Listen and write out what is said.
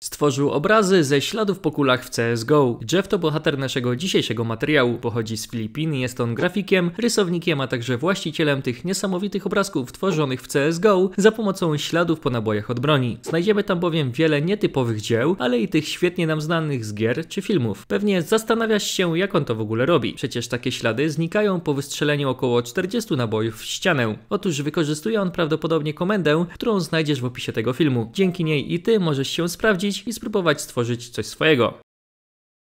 Stworzył obrazy ze śladów po kulach w CSGO. Jeff to bohater naszego dzisiejszego materiału. Pochodzi z Filipin, jest on grafikiem, rysownikiem, a także właścicielem tych niesamowitych obrazków tworzonych w CSGO za pomocą śladów po nabojach od broni. Znajdziemy tam bowiem wiele nietypowych dzieł, ale i tych świetnie nam znanych z gier czy filmów. Pewnie zastanawiasz się, jak on to w ogóle robi. Przecież takie ślady znikają po wystrzeleniu około 40 nabojów w ścianę. Otóż wykorzystuje on prawdopodobnie komendę, którą znajdziesz w opisie tego filmu. Dzięki niej i ty możesz się sprawdzić i spróbować stworzyć coś swojego.